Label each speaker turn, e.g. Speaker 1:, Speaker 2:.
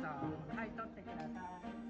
Speaker 1: ぞ。はい取ってください。